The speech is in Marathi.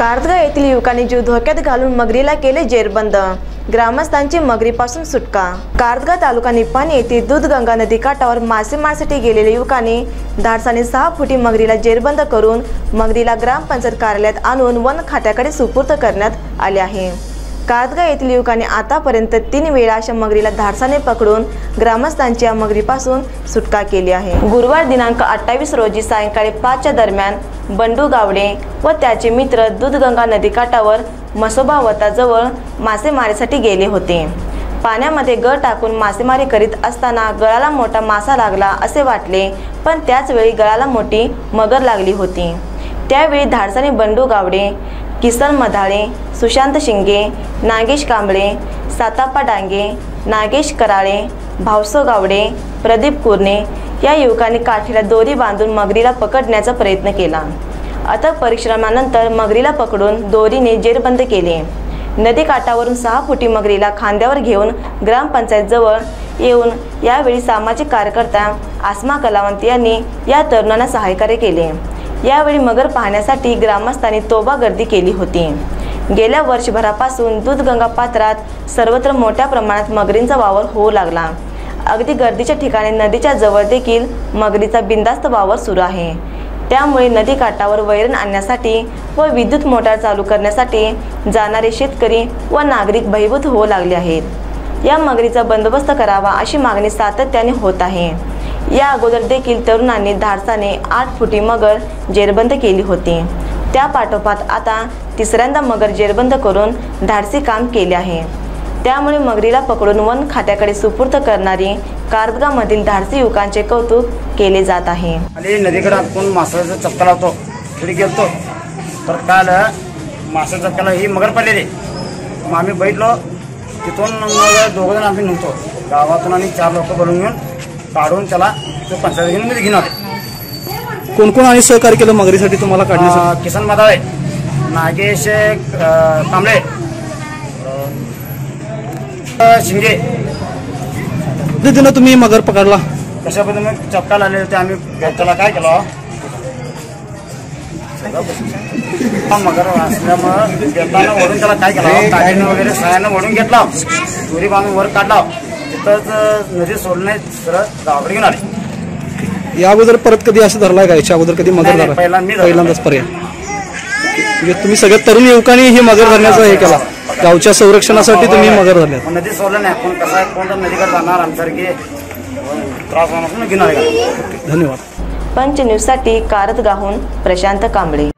कारदगा येथील युवकांनी जीव धोक्यात घालून मगरीला केले जेरबंद. ग्रामस्थांची मगरीपासून सुटका. कारदगा तालुका निपाणी येथील दूधगंगा नदी काठावर मासेमारीसाठी गेलेल्या युवकांनी धाडसाने सहा फुटी मगरीला जेरबंद करून मगरीला ग्रामपंचायत कार्यालयात आणून वन खात्याकडे सुपूर्द करण्यात आले आहे. कारदगा येथील युवकांनी आतापर्यंत तीन वेळा अशा मगरीला धाडसाने पकडून ग्रामस्थांची या मगरीपासून सुटका केली आहे. गुरुवार दिनांक अठ्ठावीस रोजी सायंकाळी पाचच्या दरम्यान बंडू गावडे व त्याचे मित्र दूधगंगा नदीकाठावर मसोबावताजवळ मासेमारीसाठी गेले होते. पाण्यामध्ये गळ टाकून मासेमारी करीत असताना गळाला मोठा मासा लागला असे वाटले पण त्याचवेळी गळाला मोठी मगर लागली होती. त्यावेळी धाडसाने बंडू गावडे किसन मधाळे सुशांत शिंगे नागेश कांबळे साताप्पा डांगे नागेश कराळे भावसो गावडे प्रदीप कुर्णे या युवकांनी काठीला दोरी बांधून मगरीला पकडण्याचा प्रयत्न केला. अथक परिश्रमानंतर मगरीला पकडून दोरीने जेरबंद केले. नदी काठावरून सहा फुटी मगरीला खांद्यावर घेऊन ग्रामपंचायतजवळ येऊन यावेळी सामाजिक कार्यकर्ता आसमा कलावंत यांनी या तरुणांना सहायकार्य केले. यावेळी मगर पाहण्यासाठी ग्रामस्थांनी तोबा गर्दी केली होती. गेल्या वर्षभरापासून दूधगंगा पात्रात सर्वत्र मोठ्या प्रमाणात मगरींचा वावर होऊ लागला. अगदी गर्दीच्या ठिकाणी नदीच्या जवळ देखील मगरीचा बिंदास्त वावर सुरू आहे. त्यामुळे नदी काठावर वैरण आणण्यासाठी व विद्युत मोटार चालू करण्यासाठी जाणारे शेतकरी व नागरिक भयभूत होऊ लागले आहेत. या मगरीचा बंदोबस्त करावा अशी मागणी सातत्याने होत आहे. या अगोदर देखील तरुणांनी धाडसाने आठ फुटी मगर जेरबंद केली होती. त्या पाठोपाठ आता तिसऱ्यांदा मगर जेरबंद करून धाडसी काम केले आहे. त्यामुळे मगरीला पकडून वन खात्याकडे सुपूर्द करणारी कारदगामधील धाडसी युवकांचे कौतुक केले जात आहे. आणि नदीकडे आपण मासाचा चपका लावतो. तिथे गेलतो. तर काल मासा चपक्याला ही मगर पडलेली. मग आम्ही बैठलो. तिथून मग दोघं जण आम्ही नव्हतो गावातून आम्ही चार लोक बोलून घेऊन काढून त्याला तो पंचायत घेऊन आले कोण कोण आणि सहकार्य केलं मगरीसाठी तुम्हाला काढण्यासाठी? अं, किसन मदाळे नागेश कांबळे अं, शिंगे. पद्धतीनं तुम्ही मगर पकडला? कशा पद्धतीने चपका लागले होते आम्ही त्याला काय केलं? मगर असल्यामुळं घेताना त्याला काय केलं? वगैरे सहाय्यानं वडून घेतला. दोरी बांधून वर काढला. तिथंच नदी सोडणे सरळ गावाकडे घेऊन आले या अगोदर परत कधी असं धरलाय का? याच्या अगोदर कधी मगर नाही, धरला मी धरला. पहिल्यांदाच पर्याय. म्हणजे तुम्ही सगळ्या तरुण युवकांनी हे मगर धरण्याचा हे केला. गावच्या संरक्षणासाठी तुम्ही मगर धरल्या मग नदी सोडलं नाही. कोण कसं आहे कोण तर नदीकडे जाणार आमच्यासारखी त्रास होणार म्हणून घेऊन आले धन्यवाद. पंच न्यूजसाठी प्रशांत कांबळे.